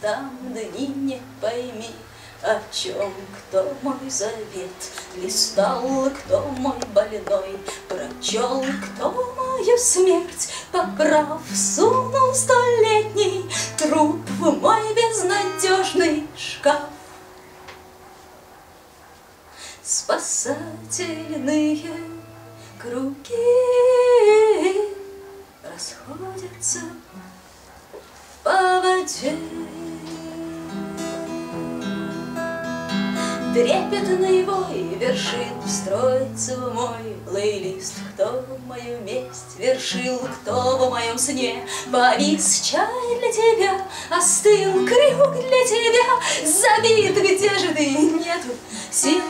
там дни не пойми, о чем кто мой завет. Листал, кто мой больной Прочел, кто мою смерть. Поправ, сунул столетний Труп в мой безнадежный шкаф. Спасательные круги воде Трепетный вой вершин встроится в мой плейлист. Кто мою месть вершил, кто в моем сне Повис чай для тебя, остыл крюк для тебя, Забит, где же ты, нету сил.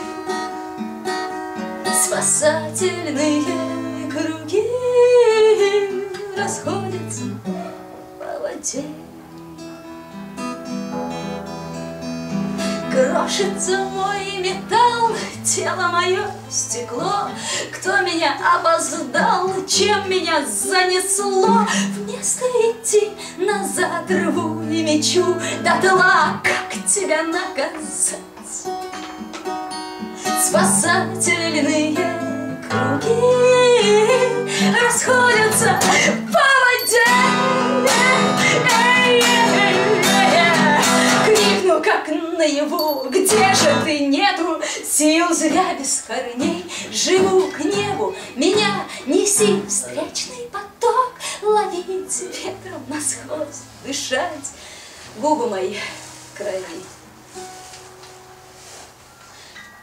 Спасательные круги расходятся по воде. Крошится мой металл, тело мое стекло. Кто меня опоздал, чем меня занесло? Вместо идти назад рву и мечу дотла, как тебя наказать? Спасательные наяву, где же ты нету Сил зря без корней, живу к небу Меня неси встречный поток Ловить ветром насквозь, дышать Губы мои крови.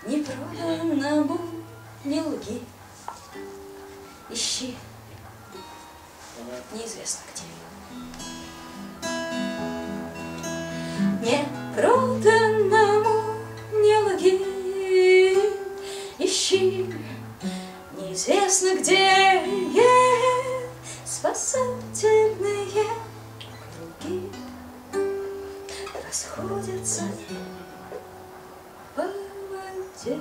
Не проданному не лги Ищи. Неизвестно где непроданному не лги, ищи, неизвестно где спасательные круги расходятся по воде.